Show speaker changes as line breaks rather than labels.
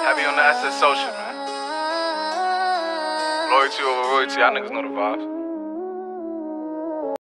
Happy on the SS social, man. Loyalty over royalty, y'all niggas know the vibes.